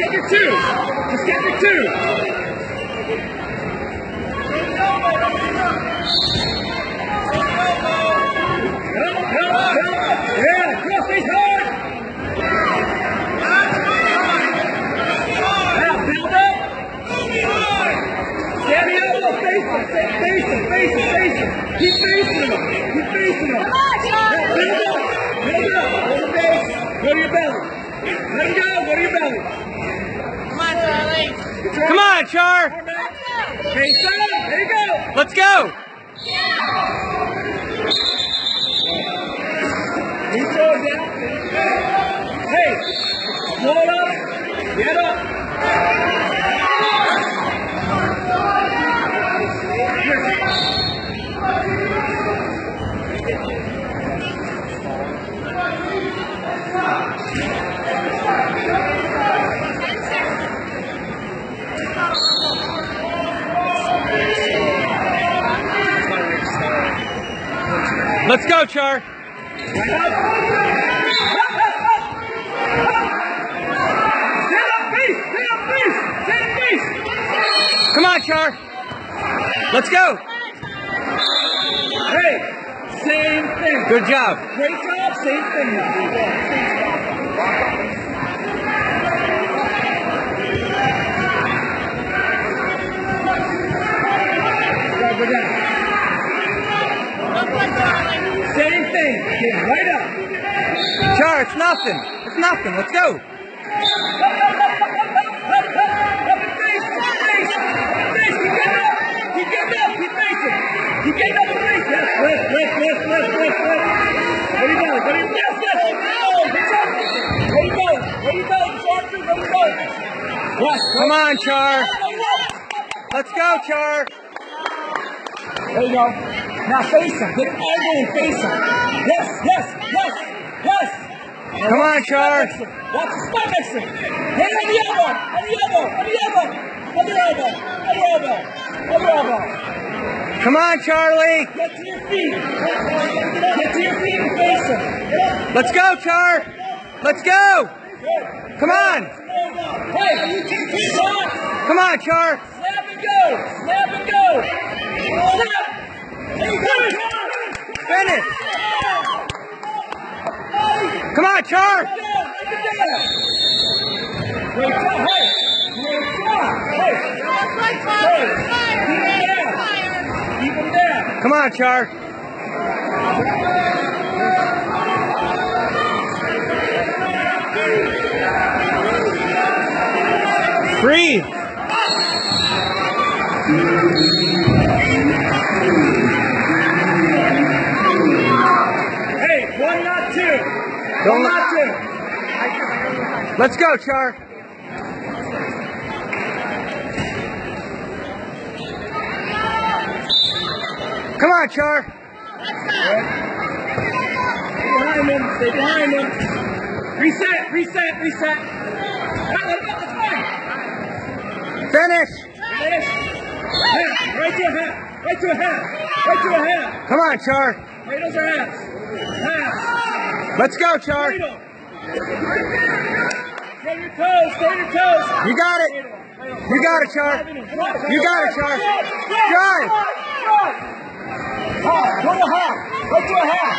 sticker two. The sticker two. Help, help, help. Yeah, cross these hard. Now, build up. Stand up, face him, Come on, come on. face him. Keep facing him, keep facing him. Now, build up, build up, hold the base, go to your belly. Let him go. On, Char. Back. There you go. Let's go. Throws it. Hey, slow it up. Get up. Let's go, Char. Come on, Char. Let's go. Hey, same thing. Good job. Great job. Same thing Right up. Char, it's nothing. It's nothing. Let's go. Up, up. Face. Keep up. You go. Sharp. There you go. Yes. Come on, Char. Let's go, Char. There you go. Now face him. Get an elbow and face him. Yes, yes, yes, yes. Come on, Char. Watch the spot next to him. Hand on the elbow. On the elbow. On the elbow. Other elbow. Other elbow. Other elbow. Come on, Charlie. Get to your feet. Get to your feet and face him. Let's go, Char. Let's go. Come on. Hey, you two feet on. Come on, Char. Snap and go. Snap and go. Snap. Finish. Come on, Char. Come on, Char. Breathe. Don't let- two. Let's go, Char. Come on, Char. Stay behind him. Stay behind him. Reset, reset, reset. Right, let go, that's fine. Finish. Finish. Half, right to a half. Right to a half. Right to a half. Come on, Char. Cradles are halves. Let's go, Char. Stay on your toes. Stay on your toes. You got it. You got it, Char. You got it, Char. Drive. Go to half. Right to a half.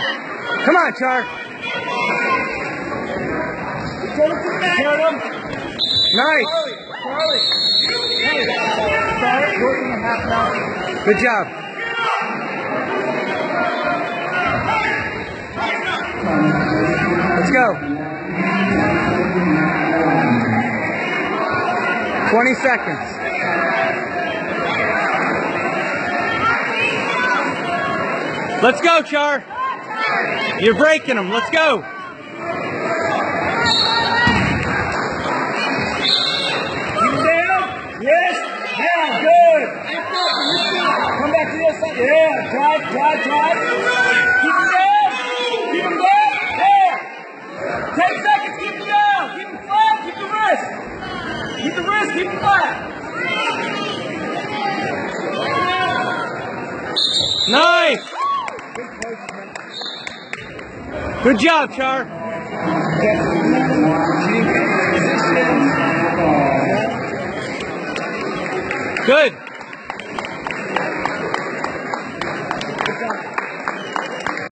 Come on, Char. Nice. Charlie. Hey, start working a half now. Good job. Go. 20 seconds. Let's go, Char. You're breaking them. Let's go. Nice. Good job, Char. Good.